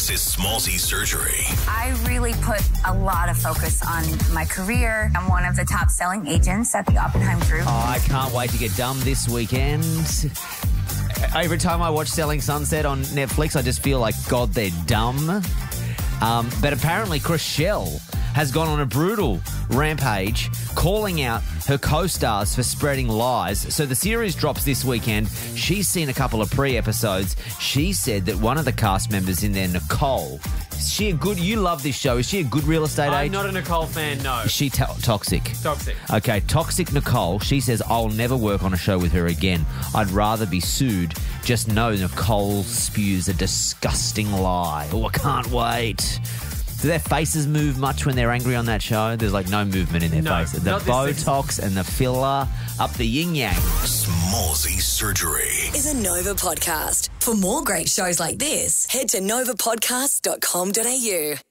This is Smallzy Surgery. I really put a lot of focus on my career. I'm one of the top selling agents at the Oppenheim Group. Oh, I can't wait to get dumb this weekend. Every time I watch Selling Sunset on Netflix, I just feel like, God, they're dumb. Um, but apparently, Chrishell has gone on a brutal rampage, calling out her co stars for spreading lies. So the series drops this weekend. She's seen a couple of pre episodes. She said that one of the cast members in there, Nicole, is she a good, you love this show, is she a good real estate I'm agent? not a Nicole fan, no. Is she to- toxic? Toxic. Okay, toxic Nicole. She says, I'll never work on a show with her again. I'd rather be sued. Just know Nicole spews a disgusting lie. Oh, I can't wait. Do their faces move much when they're angry on that show? There's like no movement in their No, faces. The Botox and the filler up the yin yang. Smallzy Surgery. is a Nova podcast. For more great shows like this, head to novapodcast.com.au.